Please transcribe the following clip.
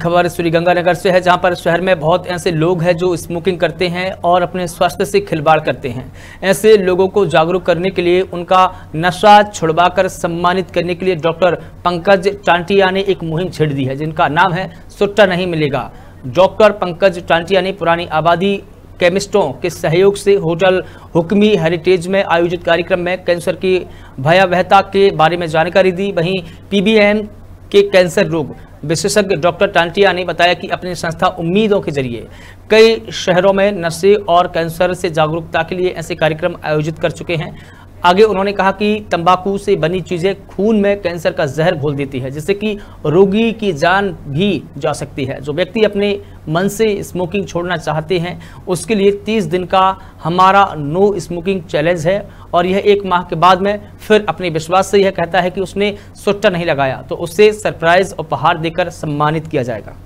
खबर श्रीगंगानगर से है, जहाँ पर शहर में बहुत ऐसे लोग हैं जो स्मोकिंग करते हैं और अपने स्वास्थ्य से खिलवाड़ करते हैं। ऐसे लोगों को जागरूक करने के लिए उनका नशा छुड़वाकर सम्मानित करने के लिए डॉक्टर पंकज टांटिया ने एक मुहिम छेड़ दी है, जिनका नाम है सुट्टा नहीं मिलेगा। डॉक्टर पंकज टांटिया ने पुरानी आबादी केमिस्टों के सहयोग से होटल हुक्मी हेरिटेज में आयोजित कार्यक्रम में कैंसर की भयावहता के बारे में जानकारी दी। वहीं पीबीएम के कैंसर रोग विशेषज्ञ डॉक्टर टांटिया ने बताया कि अपनी संस्था उम्मीदों के ज़रिए कई शहरों में नशे और कैंसर से जागरूकता के लिए ऐसे कार्यक्रम आयोजित कर चुके हैं। आगे उन्होंने कहा कि तंबाकू से बनी चीज़ें खून में कैंसर का जहर घोल देती है, जिससे कि रोगी की जान भी जा सकती है। जो व्यक्ति अपने मन से स्मोकिंग छोड़ना चाहते हैं, उसके लिए 30 दिन का हमारा नो स्मोकिंग चैलेंज है और यह एक माह के बाद में फिर अपने विश्वास से यह कहता है कि उसने सुट्टा नहीं लगाया तो उसे सरप्राइज़ उपहार देकर सम्मानित किया जाएगा।